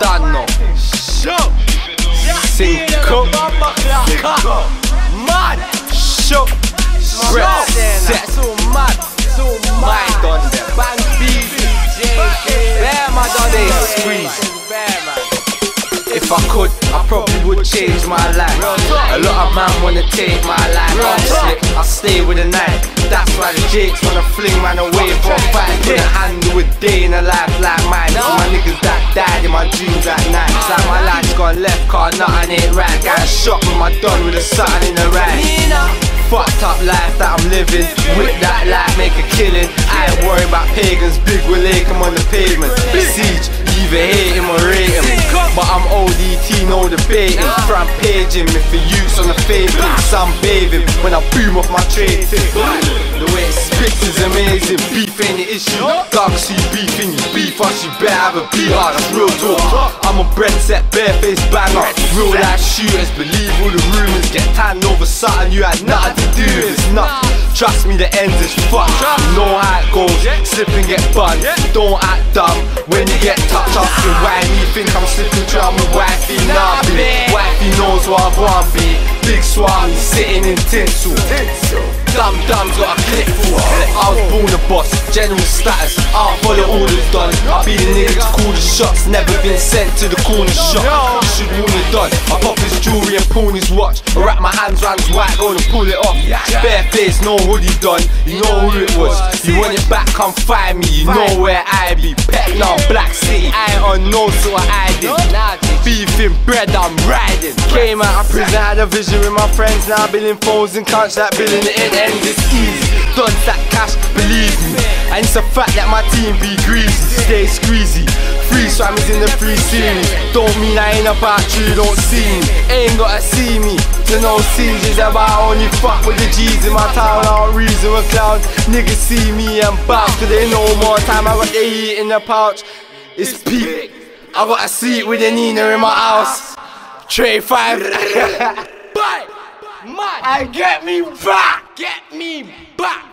Done no. Show. Cinco. Mad. Show. Rep. Set. So mad. So mad. Done them. Bang BB. Bear my done they squeeze. If I could, I probably would change my life. A lot of man wanna take my life. I'm slick, I stay with the knife. That's why the jakes wanna fight. Couldn't handle a day in a life like mine. All my niggas that died in my dreams at night. It's like my life's gone left, car nothing ain't right. Got shot with my done with a something in the right. Fucked up life that I'm living. With that life, make a killing. I ain't worried about pagans, big will come on the pavement. Siege, either hate him or rate him. But I'm ODT, no debating. Front paging me for use on the pavement. Sunbathing when I boom off my trade. The way it spits is amazing. Beef ain't the issue. Dog see beef in you. Beef you better have a beat hard. That's real talk. I'm a Breadset, bareface banger. Real life shooters, believe all the rumors. Get tanned over something you had nothing to do. It's nothing. Trust me, the end is fucked. You know how it goes. Slip and get bunned. Don't act dumb when you get touched up. And why me think I'm slipping through? I'm a wifey, nah. Wifey knows what I want be. Big swami sitting in tinsel. Dumb dumb's got a click. I was born a boss, general status. I follow orders done. I be the nigga to call the shots. Never been sent to the corner shop. You should warn the done. I pop his jewelry and pawn his watch. I wrap my hands round his white gold and pull it off. Bare face, no hoodie done. You know who it was. You want it back, come find me. You know where I be. Pet now, Black City. I ain't on no sort of hiding. Beefing bread, I'm riding. Came out of prison, had a vision with my friends. Now billing phones and can't that billing it in. It's easy. Done that cash, believe me. And it's a fact that my team be greasy. Stay squeezy. Free swammers in the free series. Don't mean I ain't about you, don't see me. Ain't gotta see me to no sieges. About only fuck with the G's in my town. All reason with clowns. Niggas see me and bounce, cause they know more time. I got the heat in the pouch. It's peak. I got a seat with a Nina in my house. Tray five. But, man, and get me back. Get me back.